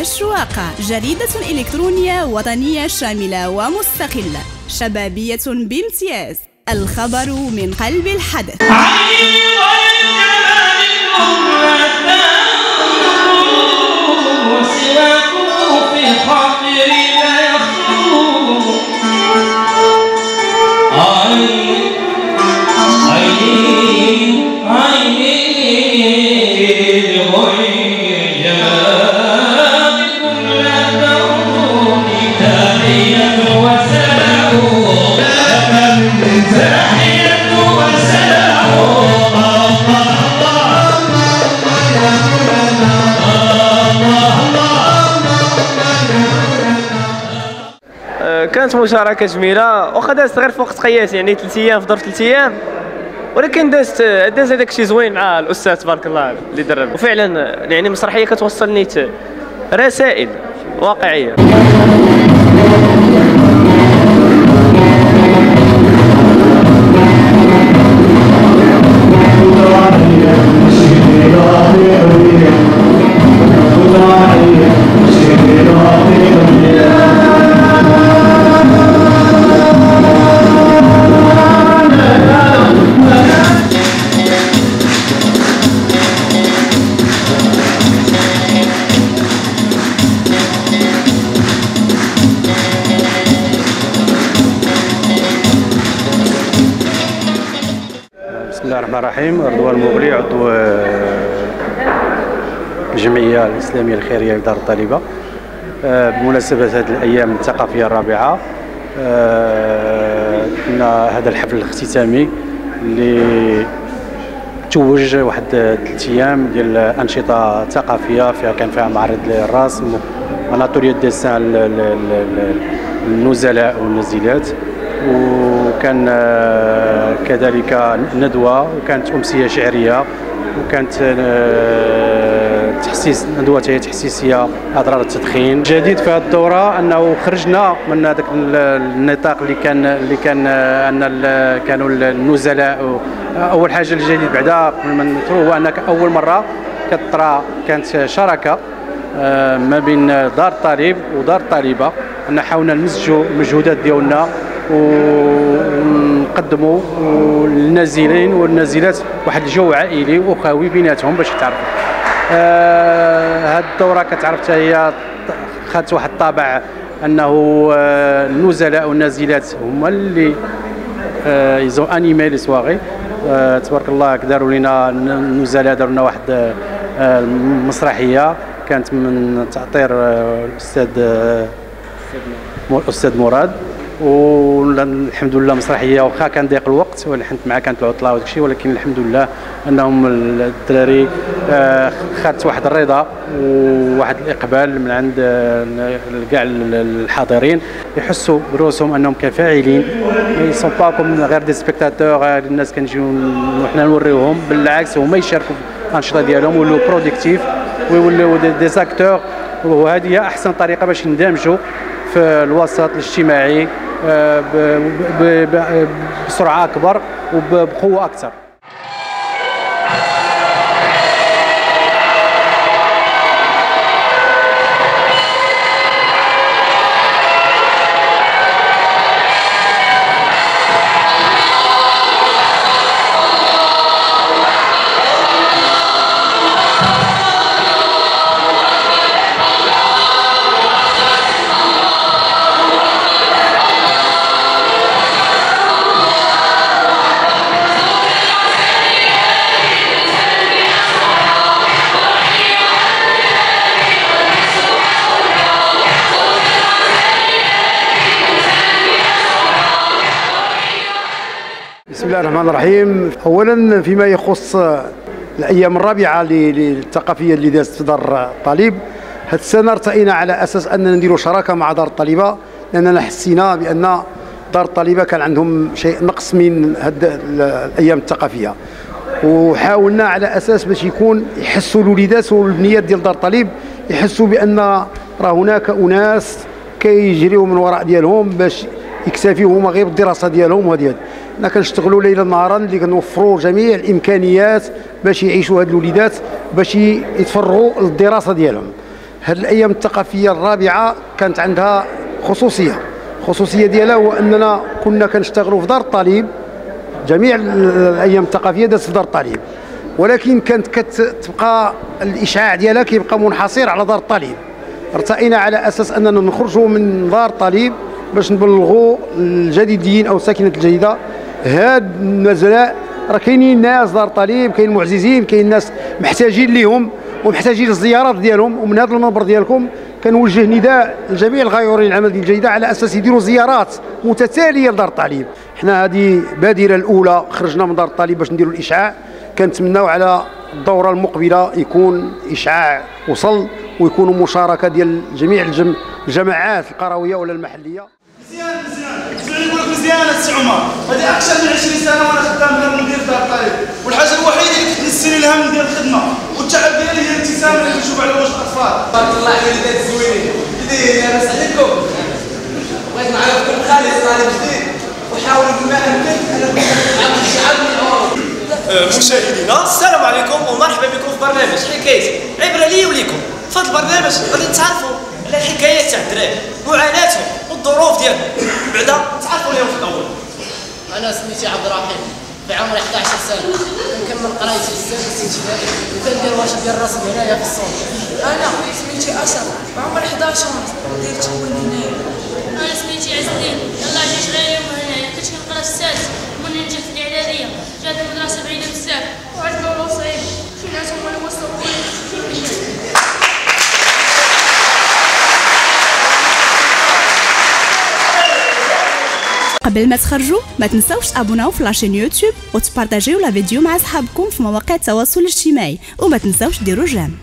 أشواق جريدة إلكترونية وطنية شاملة ومستقلة شبابية بامتياز الخبر من قلب الحدث. كانت مشاركة جميلة واخا دازت غير في وقت قياس يعني ثلاث أيام في ظرف ثلاث أيام. ولكن دازت داز هذاك الشيء زوين مع الأستاذ تبارك الله اللي درب. وفعلا يعني مسرحية كتوصل نيت رسائل واقعية. الرحمن الرحيم. رضوان مغلي عضو الجمعية الإسلامية الخيرية لدار الطالبه آه، بمناسبة هذه الأيام الثقافية الرابعة كنا آه، هذا الحفل الاختتامي اللي توج واحد ثلاث أيام ديال أنشطة ثقافية فيها كان فيها معرض الرسم وناتوريا ديسان النزلاء والنزيلات. وكان آه، كذلك ندوة وكانت أمسية شعرية وكانت آه، تحسيس ندوة تحسيسية أضرار التدخين. جديد في هذه الدورة أنه خرجنا من هذاك النطاق اللي كان اللي كان آه، أن كانوا النزلاء. أول حاجة الجديد بعدا قبل ما هو أنك أول مرة كطرا كانت شراكة ما بين دار الطالب ودار الطالبه أن حاولنا نمزجوا المجهودات ديالنا ونقدموا للنازلين والنازلات واحد الجو عائلي واخوي بيناتهم باش يتعرفوا. آه الدورة كتعرف هي خدت واحد الطابع انه آه النزلاء والنازلات هما اللي آه يزو انيمي لي سواغي آه تبارك الله داروا لنا النزلاء داروا لنا واحد آه كانت من تأطير آه الأستاذ آه الأستاذ مراد. والحمد لله مسرحية واخا كان ضيق الوقت ولحنت معاه كانت العطلة وداك الشيء ولكن الحمد لله أنهم الدراري آه، خدت واحد الرضا وواحد الإقبال من عند كاع الحاضرين يحسوا بروسهم أنهم كفاعلين sont pas comme غير des spectateurs الناس كنجيو وحنا نوريوهم بالعكس هما يشاركوا في الأنشطة ديالهم ويولوا productifs ويولوا des acteurs وهذه هي أحسن طريقة باش ندمجوا في الوسط الاجتماعي. آه، بسرعة أكبر وبقوه أكثر. الله الرحمن الرحيم. اولا فيما يخص الأيام الرابعة للثقافية اللي دازت في دار الطالب هذه السنة ارتئينا على أساس أننا نديروا شراكة مع دار الطالبة لأننا حسينا بأن دار الطالبة كان عندهم شيء نقص من هذه الأيام الثقافية. وحاولنا على أساس باش يكون يحسوا الوليدات والبنيات ديال دار الطالب يحسوا بأن راه هناك أناس كيجريوا من وراء ديالهم باش يكتفيوا هما غير بالدراسه ديالهم وهذه حنا كنشتغلوا ليلا نهارا اللي كنوفروا جميع الإمكانيات باش يعيشوا هاد الوليدات باش يتفرغوا للدراسة ديالهم. هذه الأيام الثقافية الرابعة كانت عندها خصوصية. الخصوصيه ديالها هو أننا كنا كنشتغلوا في دار الطالب. جميع الأيام الثقافية دازت في دار الطالب. ولكن كانت كتبقى الإشعاع ديالها كيبقى منحصر على دار الطالب. ارتئينا على أساس أننا نخرجوا من دار الطالب باش نبلغوا الجديدين أو الساكنة الجديدة هاد المزرعه راه كاينين ناس دار الطالب كاين معززين كاين ناس محتاجين ليهم ومحتاجين الزيارات ديالهم ومن هذا المنبر ديالكم كنوجه نداء لجميع الغيورين العمل ديال الجيده على أساس يديروا زيارات متتالية لدار الطالب حنا هذه بادرة الأولى خرجنا من دار الطالب باش نديروا الإشعاع. كنتمناو على الدورة المقبلة يكون إشعاع وصل ويكونوا مشاركة ديال جميع الجماعات القروية ولا المحلية. سمعني نقول لك مزيان السي عمر. هذه أكثر من 20 سنة وأنا خدام هنا مدير دار الطالب والحاجة الوحيدة اللي كتنسيني الهم ديال الخدمة. والتعب ديالي هي الابتسامة اللي كنشوف على وجه الأطفال. بارك الله على الوليدات الزوينين. كدايرين لاباس عليكم بغيت نعرفكم خالد طالب جديد. وحاولوا بما أمكن انكم تعاونوا الشعب من مشاهدينا السلام عليكم ومرحبا بكم في برنامج حكايتي عبره لي وليكم. في هذا البرنامج غادي نتعرفوا على الحكايات تاع الدراري معاناتهم والظروف ديالهم. بعدا تعرفوا لهم في الأول أنا سميتي عبد الرحيم في عمري 11 سنه كنكمل قرايتي السادس ابتدائي وكندير واش ديال الرسم هنايا في الصوت أنا سميتي اسد بعمر 11 دير تكوين هنايا أنا سميتي عز الدين يلاه جيت غير يوم هنايا كنت كنقرا في السادس ومن نجح في الاعداديه جات المدرسة بعيده بزاف وعاد مولا صعيب فينا هما اللي وصلوني قبل ما تخرجوا ما تنسوش تابوناو في la chaîne YouTube وتبارطاجيو la vidéo مع صحابكم في مواقع التواصل الاجتماعي وما تنسوش ديروا j'aime.